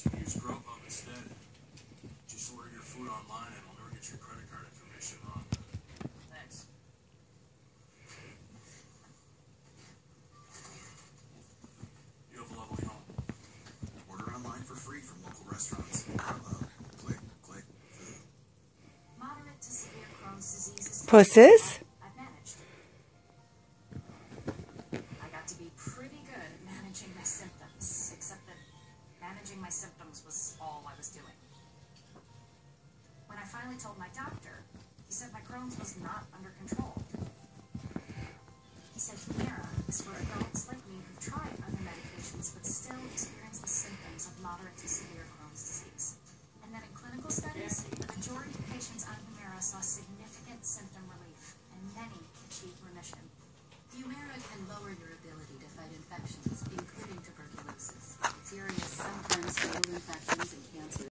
should use Grubhub instead. Just order your food online and we'll never get your credit card information wrong. Thanks. You have a lovely home. Order online for free from local restaurants. Grubhub. Click, click, food. Moderate to severe Crohn's disease is Pusses? Managing my symptoms was all I was doing. When I finally told my doctor, he said my Crohn's was not under control. He said Humira is for adults like me who've tried other medications but still experience the symptoms of moderate to severe Crohn's disease. And that in clinical studies, the majority of patients on Humira saw significant symptom relief, fatal infections and cancer